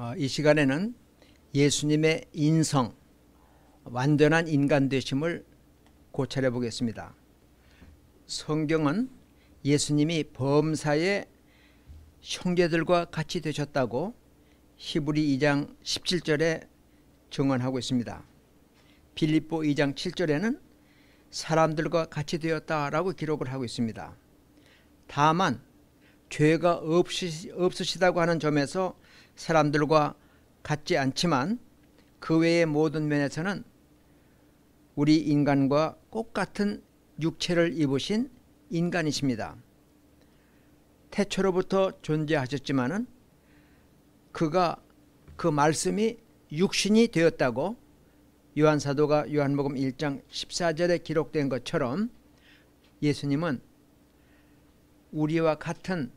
어, 이 시간에는 예수님의 인성, 완전한 인간 되심을 고찰해 보겠습니다. 성경은 예수님이 범사의 형제들과 같이 되셨다고 히브리 2장 17절에 증언하고 있습니다. 빌립보 2장 7절에는 사람들과 같이 되었다라고 기록을 하고 있습니다. 다만 죄가 없으시, 없으시다고 하는 점에서 사람들과 같지 않지만 그 외의 모든 면에서는 우리 인간과 똑같은 육체를 입으신 인간이십니다. 태초로부터 존재하셨지만은 그가 그 말씀이 육신이 되었다고 요한 사도가 요한복음 1장 14절에 기록된 것처럼 예수님은 우리와 같은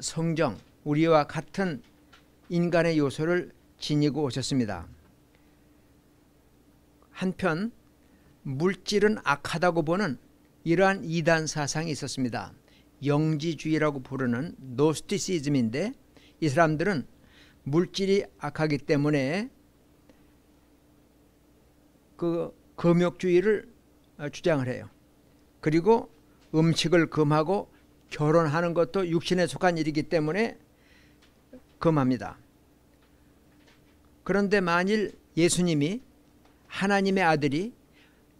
성정, 우리와 같은 인간의 요소를 지니고 오셨습니다. 한편 물질은 악하다고 보는 이러한 이단 사상이 있었습니다. 영지주의라고 부르는 노스티시즘인데 이 사람들은 물질이 악하기 때문에 그 금욕주의를 주장을 해요. 그리고 음식을 금하고 결혼하는 것도 육신에 속한 일이기 때문에 금합니다. 그런데 만일 예수님이 하나님의 아들이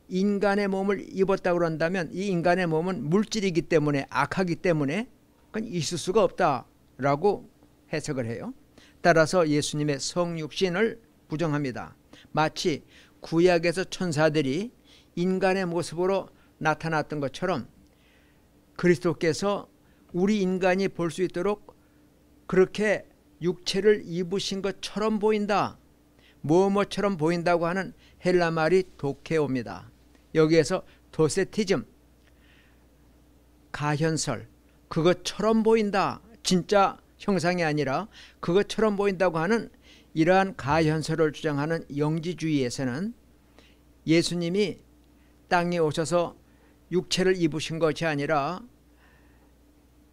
인간의 몸을 입었다고 한다면 이 인간의 몸은 물질이기 때문에 악하기 때문에 그건 있을 수가 없다라고 해석을 해요. 따라서 예수님의 성육신을 부정합니다. 마치 구약에서 천사들이 인간의 모습으로 나타났던 것처럼 그리스도께서 우리 인간이 볼 수 있도록 그렇게 육체를 입으신 것처럼 보인다. 뭐뭐처럼 보인다고 하는 헬라 말이 독해옵니다. 여기에서 도세티즘, 가현설, 그것처럼 보인다. 진짜 형상이 아니라 그것처럼 보인다고 하는 이러한 가현설을 주장하는 영지주의에서는 예수님이 땅에 오셔서 육체를 입으신 것이 아니라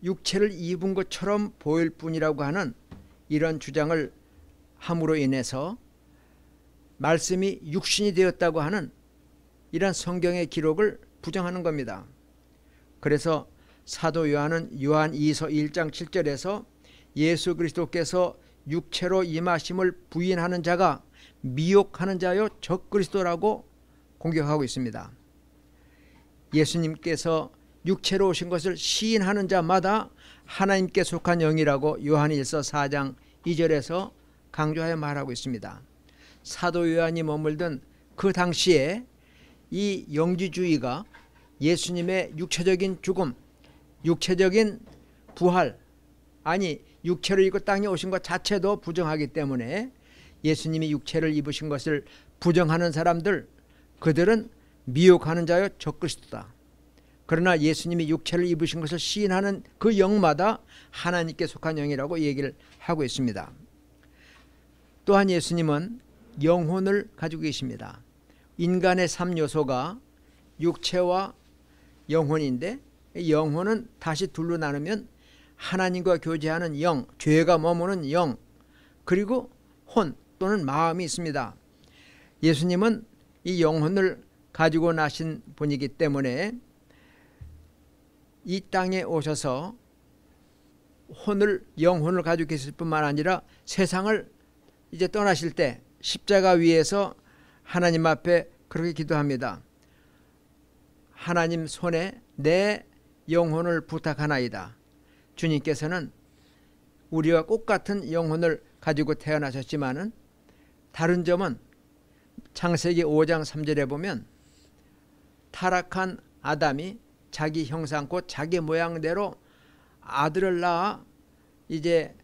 육체를 입은 것처럼 보일 뿐이라고 하는 이런 주장을 함으로 인해서 말씀이 육신이 되었다고 하는 이런 성경의 기록을 부정하는 겁니다. 그래서 사도 요한은 요한 2서 1장 7절에서 예수 그리스도께서 육체로 임하심을 부인하는 자가 미혹하는 자요 적그리스도라고 공격하고 있습니다. 예수님께서 육체로 오신 것을 시인하는 자마다 하나님께 속한 영이라고 요한 1서 4장 2절에서 강조하여 말하고 있습니다. 사도 요한이 머물던 그 당시에 이 영지주의가 예수님의 육체적인 죽음, 육체적인 부활, 아니 육체를 입고 땅에 오신 것 자체도 부정하기 때문에 예수님이 육체를 입으신 것을 부정하는 사람들 그들은 미혹하는 자여 적그리스도다. 그러나 예수님이 육체를 입으신 것을 시인하는 그 영마다 하나님께 속한 영이라고 얘기를 하고 있습니다. 또한 예수님은 영혼을 가지고 계십니다. 인간의 3요소가 육체와 영혼인데 영혼은 다시 둘로 나누면 하나님과 교제하는 영, 죄가 머무는 영, 그리고 혼 또는 마음이 있습니다. 예수님은 이 영혼을 가지고 나신 분이기 때문에 이 땅에 오셔서 혼을 영혼을 가지고 계실 뿐만 아니라 세상을 이제 떠나실 때 십자가 위에서 하나님 앞에 그렇게 기도합니다. 하나님 손에 내 영혼을 부탁하나이다. 주님께서는 우리와 똑같은 영혼을 가지고 태어나셨지만은 다른 점은 창세기 5장 3절에 보면 타락한 아담이 자기 형상 곧 자기 모양대로 아들을 낳아 이제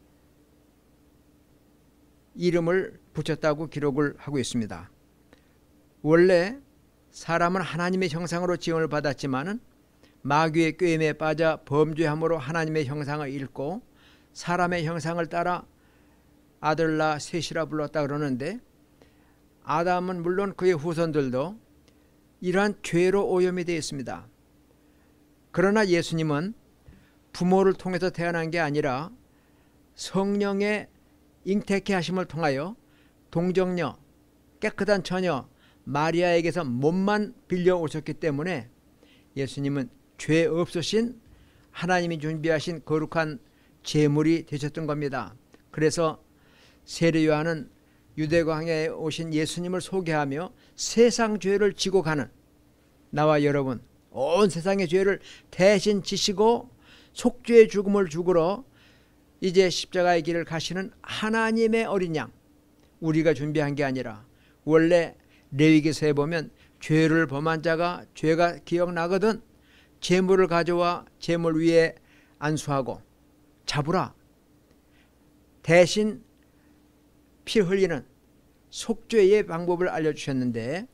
이름을 붙였다고 기록을 하고 있습니다. 원래 사람은 하나님의 형상으로 지음을 받았지만은 마귀의 꾀임에 빠져 범죄함으로 하나님의 형상을 잃고 사람의 형상을 따라 아들 낳아 셋이라 불렀다 그러는데 아담은 물론 그의 후손들도 이러한 죄로 오염이 되어 있습니다. 그러나 예수님은 부모를 통해서 태어난 게 아니라 성령의 잉태케 하심을 통하여 동정녀 깨끗한 처녀 마리아에게서 몸만 빌려 오셨기 때문에 예수님은 죄 없으신 하나님이 준비하신 거룩한 제물이 되셨던 겁니다. 그래서 세례 요한은 유대광야에 오신 예수님을 소개하며 세상 죄를 지고 가는 나와 여러분 온 세상의 죄를 대신 지시고 속죄의 죽음을 죽으러 이제 십자가의 길을 가시는 하나님의 어린 양 우리가 준비한 게 아니라 원래 레위기서에 보면 죄를 범한 자가 죄가 기억나거든 재물을 가져와 재물 위에 안수하고 잡으라. 대신 피 흘리는 속죄의 방법을 알려주셨는데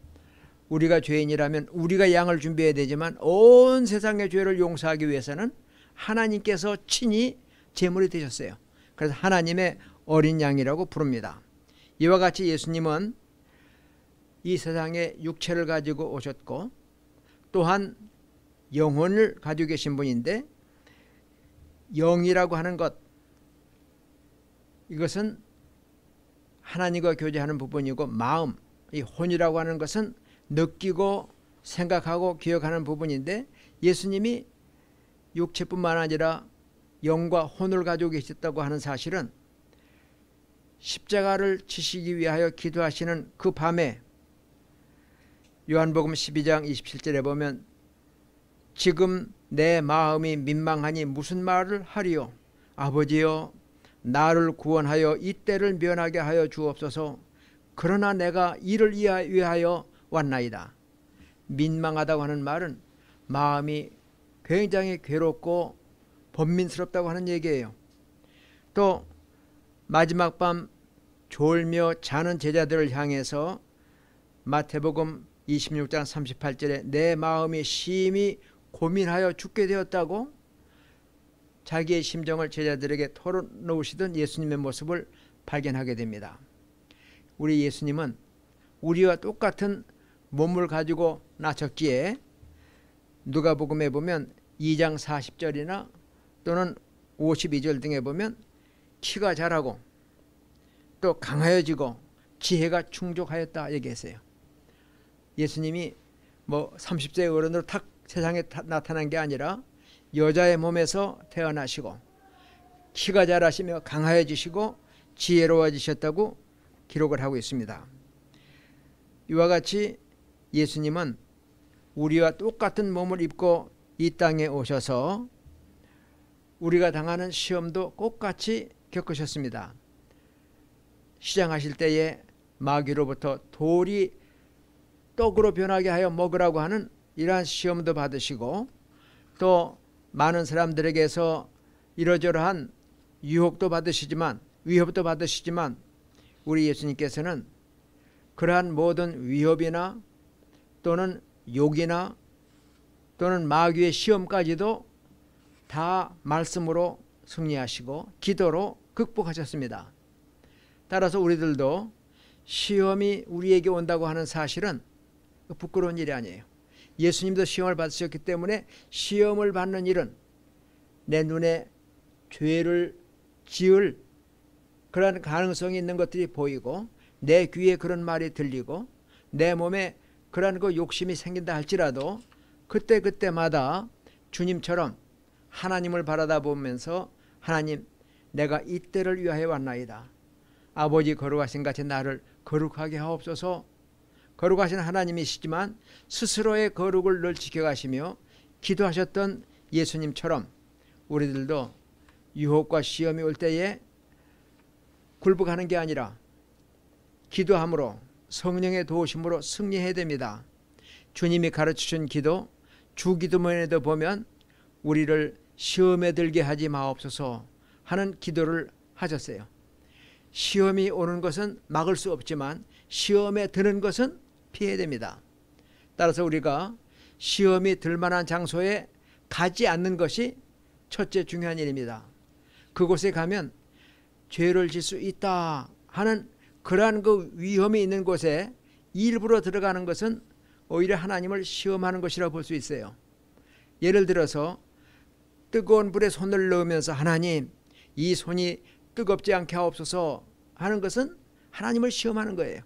우리가 죄인이라면 우리가 양을 준비해야 되지만 온 세상의 죄를 용서하기 위해서는 하나님께서 친히 제물이 되셨어요. 그래서 하나님의 어린 양이라고 부릅니다. 이와 같이 예수님은 이 세상에 육체를 가지고 오셨고 또한 영혼을 가지고 계신 분인데 영이라고 하는 것 이것은 하나님과 교제하는 부분이고 마음 이 혼이라고 하는 것은 느끼고 생각하고 기억하는 부분인데 예수님이 육체뿐만 아니라 영과 혼을 가지고 계셨다고 하는 사실은 십자가를 치시기 위하여 기도하시는 그 밤에 요한복음 12장 27절에 보면 지금 내 마음이 민망하니 무슨 말을 하리요? 아버지여 나를 구원하여 이때를 면하게 하여 주옵소서. 그러나 내가 이를 위하여 왔나이다 민망하다고 하는 말은 마음이 굉장히 괴롭고 번민스럽다고 하는 얘기예요 또 마지막 밤 졸며 자는 제자들을 향해서 마태복음 26장 38절에 내 마음이 심히 고민하여 죽게 되었다고 자기의 심정을 제자들에게 털어놓으시던 예수님의 모습을 발견하게 됩니다. 우리 예수님은 우리와 똑같은 몸을 가지고 나셨기에 누가복음에 보면 2장 40절이나 또는 52절 등에 보면 키가 자라고 또 강하여지고 지혜가 충족하였다 얘기했어요. 예수님이 뭐 30세 어른으로 탁 세상에 나타난 게 아니라 여자의 몸에서 태어나시고 키가 자라시며 강하여지시고 지혜로워지셨다고 기록을 하고 있습니다. 이와 같이 예수님은 우리와 똑같은 몸을 입고 이 땅에 오셔서 우리가 당하는 시험도 똑같이 겪으셨습니다. 시장하실 때에 마귀로부터 돌이 떡으로 변하게 하여 먹으라고 하는 이러한 시험도 받으시고 또 많은 사람들에게서 이러저러한 유혹도 받으시지만 위협도 받으시지만 우리 예수님께서는 그러한 모든 위협이나 또는 욕이나 또는 마귀의 시험까지도 다 말씀으로 승리하시고 기도로 극복하셨습니다. 따라서 우리들도 시험이 우리에게 온다고 하는 사실은 부끄러운 일이 아니에요. 예수님도 시험을 받으셨기 때문에 시험을 받는 일은 내 눈에 죄를 지을 그런 가능성이 있는 것들이 보이고 내 귀에 그런 말이 들리고 내 몸에 그러한 그 욕심이 생긴다 할지라도 그때 그때마다 주님처럼 하나님을 바라다 보면서 하나님 내가 이때를 위하여 왔나이다. 아버지 거룩하신 같이 나를 거룩하게 하옵소서 거룩하신 하나님이시지만 스스로의 거룩을 늘 지켜가시며 기도하셨던 예수님처럼 우리들도 유혹과 시험이 올 때에 굴복하는 게 아니라 기도함으로 성령의 도우심으로 승리해야 됩니다. 주님이 가르치신 기도 주기도문에도 보면 우리를 시험에 들게 하지 마옵소서 하는 기도를 하셨어요. 시험이 오는 것은 막을 수 없지만 시험에 드는 것은 피해야 됩니다. 따라서 우리가 시험이 들 만한 장소에 가지 않는 것이 첫째 중요한 일입니다. 그곳에 가면 죄를 질 수 있다 하는 그러한 그 위험이 있는 곳에 일부러 들어가는 것은 오히려 하나님을 시험하는 것이라고 볼수 있어요. 예를 들어서 뜨거운 불에 손을 넣으면서 하나님 이 손이 뜨겁지 않게 하옵소서 하는 것은 하나님을 시험하는 거예요.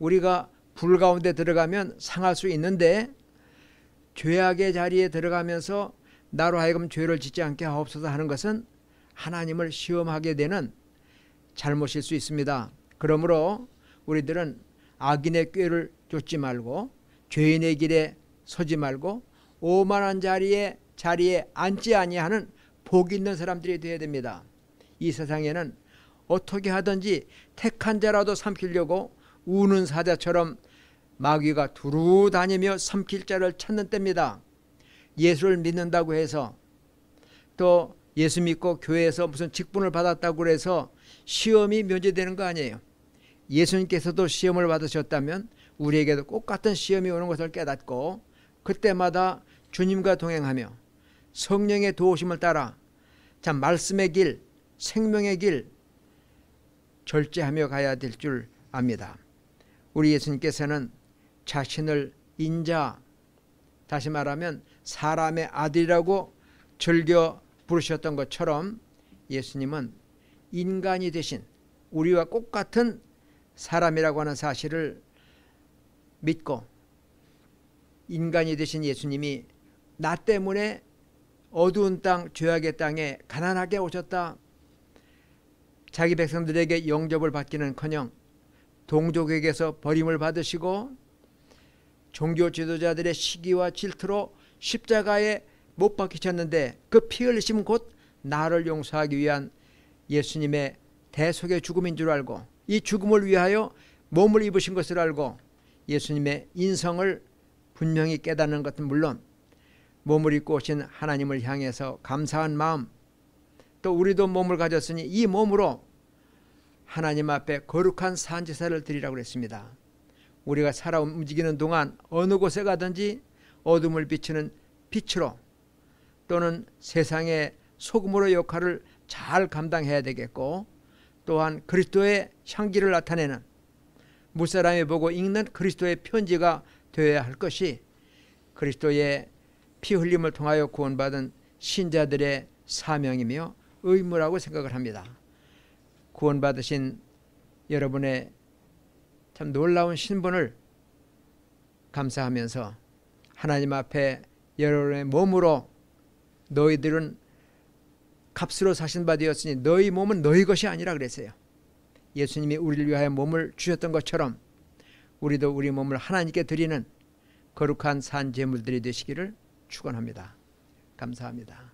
우리가 불 가운데 들어가면 상할 수 있는데 죄악의 자리에 들어가면서 나로 하여금 죄를 짓지 않게 하옵소서 하는 것은 하나님을 시험하게 되는 잘못일 수 있습니다. 그러므로 우리들은 악인의 꾀를 쫓지 말고 죄인의 길에 서지 말고 오만한 자리에 자리에 앉지 아니하는 복 있는 사람들이 되어야 됩니다. 이 세상에는 어떻게 하든지 택한 자라도 삼키려고 우는 사자처럼 마귀가 두루 다니며 삼킬 자를 찾는 때입니다. 예수를 믿는다고 해서 또 예수 믿고 교회에서 무슨 직분을 받았다고 해서 시험이 면제되는 거 아니에요. 예수님께서도 시험을 받으셨다면 우리에게도 똑같은 시험이 오는 것을 깨닫고 그때마다 주님과 동행하며 성령의 도우심을 따라 참 말씀의 길, 생명의 길 절제하며 가야 될 줄 압니다. 우리 예수님께서는 자신을 인자 다시 말하면 사람의 아들이라고 즐겨 부르셨던 것처럼 예수님은 인간이 되신 우리와 똑같은 사람이라고 하는 사실을 믿고 인간이 되신 예수님이 나 때문에 어두운 땅 죄악의 땅에 가난하게 오셨다. 자기 백성들에게 영접을 받기는커녕 동족에게서 버림을 받으시고 종교 지도자들의 시기와 질투로 십자가에 못 박히셨는데 그 피 흘리심 곧 나를 용서하기 위한 예수님의 대속의 죽음인 줄 알고 이 죽음을 위하여 몸을 입으신 것을 알고 예수님의 인성을 분명히 깨닫는 것은 물론 몸을 입고 오신 하나님을 향해서 감사한 마음 또 우리도 몸을 가졌으니 이 몸으로 하나님 앞에 거룩한 산제사를 드리라고 그랬습니다. 우리가 살아 움직이는 동안 어느 곳에 가든지 어둠을 비추는 빛으로 또는 세상의 소금으로 역할을 잘 감당해야 되겠고 또한 그리스도의 향기를 나타내는 무사람이 보고 읽는 그리스도의 편지가 되어야 할 것이 그리스도의 피 흘림을 통하여 구원받은 신자들의 사명이며 의무라고 생각을 합니다. 구원받으신 여러분의 참 놀라운 신분을 감사하면서 하나님 앞에 여러분의 몸으로 너희들은 값으로 사신 바 되었으니 너희 몸은 너희 것이 아니라 그랬어요. 예수님이 우리를 위하여 몸을 주셨던 것처럼 우리도 우리 몸을 하나님께 드리는 거룩한 산 제물들이 되시기를 축원합니다. 감사합니다.